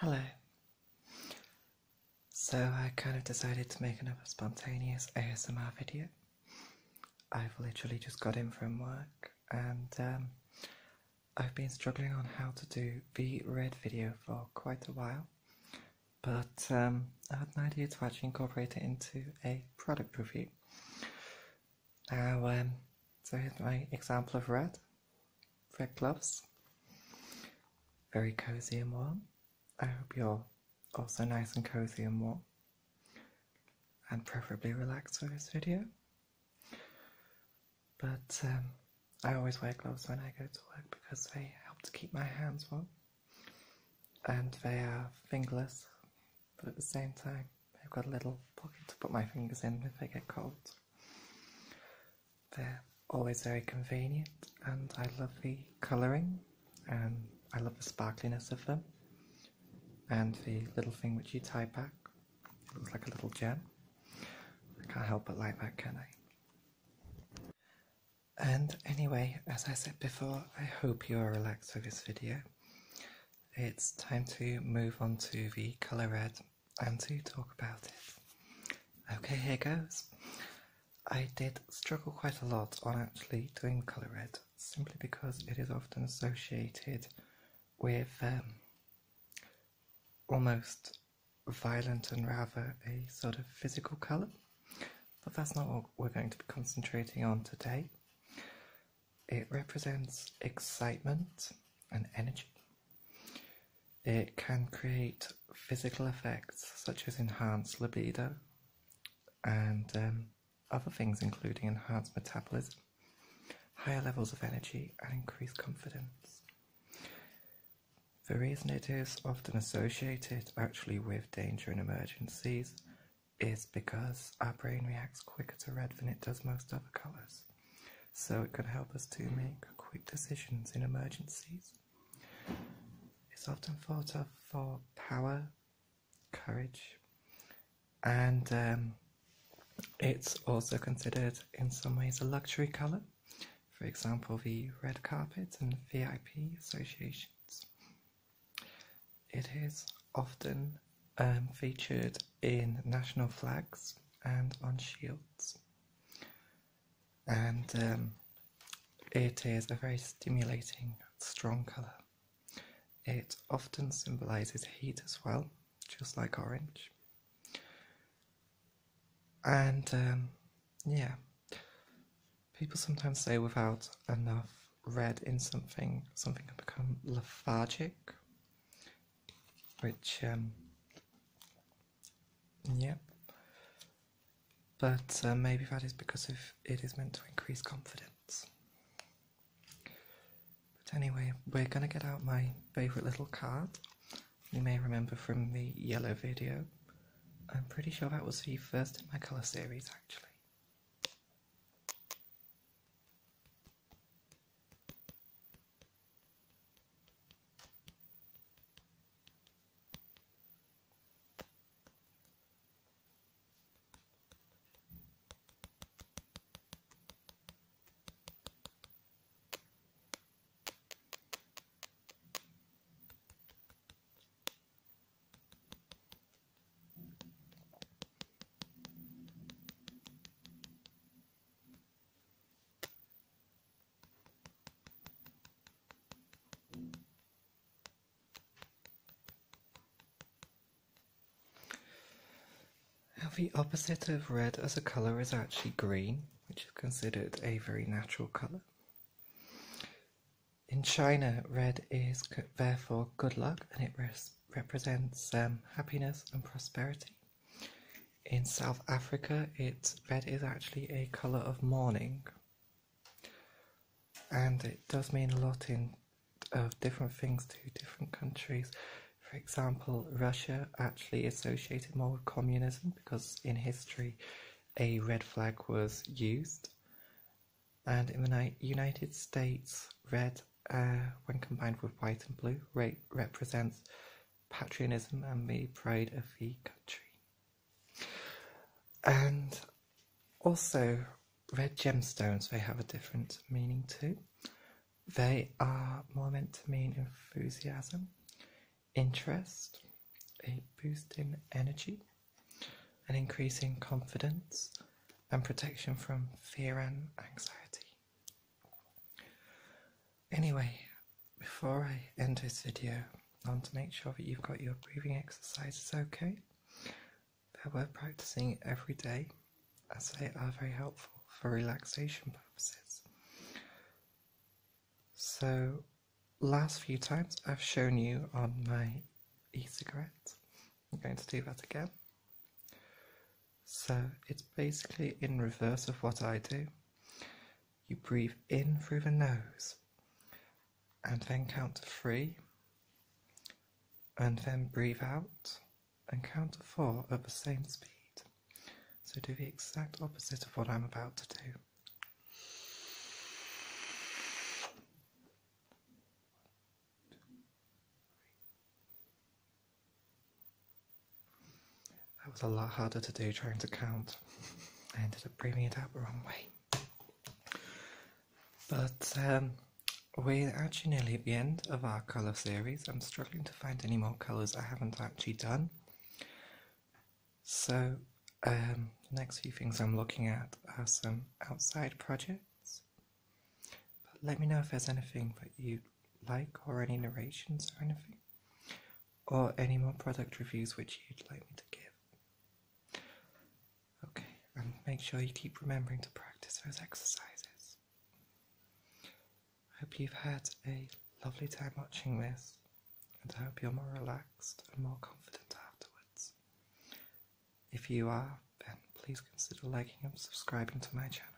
Hello. So I kind of decided to make another spontaneous ASMR video. I've literally just got in from work and um, I've been struggling on how to do the red video for quite a while, but um, I had an idea to actually incorporate it into a product review. Now, um, so here's my example of red, red gloves, very cozy and warm. I hope you're also nice and cozy and warm, and preferably relaxed for this video. But um, I always wear gloves when I go to work because they help to keep my hands warm, and they are fingerless, but at the same time, they've got a little pocket to put my fingers in if they get cold. They're always very convenient, and I love the colouring, and I love the sparkliness of them, and the little thing which you tie back. It looks like a little gem. I can't help but like that, can I? And anyway, as I said before, I hope you are relaxed for this video. It's time to move on to the colour red and to talk about it. Okay, here goes. I did struggle quite a lot on actually doing colour red, simply because it is often associated with um, almost violent and rather a sort of physical colour. But that's not what we're going to be concentrating on today. It represents excitement and energy. It can create physical effects such as enhanced libido and um, other things, including enhanced metabolism, higher levels of energy, and increased confidence. The reason it is often associated actually with danger and emergencies is because our brain reacts quicker to red than it does most other colours. So it can help us to make quick decisions in emergencies. It's often thought of for power, courage, and um, it's also considered in some ways a luxury colour. For example, the red carpet and VIP associations. It is often um, featured in national flags and on shields. And um, it is a very stimulating, strong colour. It often symbolises heat as well, just like orange. And um, yeah, people sometimes say without enough red in something, something can become lethargic which um, yeah but uh, maybe that is because of it is meant to increase confidence. But anyway we're gonna get out my favorite little card. You may remember from the yellow video. I'm pretty sure that was the first in my colour series actually Now, the opposite of red as a colour is actually green, which is considered a very natural colour. In China, red is therefore good luck and it represents um, happiness and prosperity. In South Africa, it red is actually a colour of mourning, and it does mean a lot in of different things to different countries. For example, Russia actually associated more with communism because in history a red flag was used. And in the United States, red, uh, when combined with white and blue, re- represents patriotism and the pride of the country. And also, red gemstones, they have a different meaning too. They are more meant to mean enthusiasm interest, a boost in energy, an increase in confidence, and protection from fear and anxiety. Anyway, before I end this video, I want to make sure that you've got your breathing exercises okay. They're worth practicing every day as they are very helpful for relaxation purposes. So, last few times I've shown you on my e-cigarette. I'm going to do that again. So, it's basically in reverse of what I do. You breathe in through the nose and then count to three, and then breathe out and count to four at the same speed. So do the exact opposite of what I'm about to do. That was a lot harder to do trying to count. I ended up bringing it out the wrong way. But um, we're actually nearly at the end of our colour series. I'm struggling to find any more colours I haven't actually done. So, um, the next few things I'm looking at are some outside projects. But let me know if there's anything that you like, or any narrations or anything, or any more product reviews which you'd like me to give. Okay, and make sure you keep remembering to practice those exercises. I hope you've had a lovely time watching this, and I hope you're more relaxed and more confident afterwards. If you are, then please consider liking and subscribing to my channel.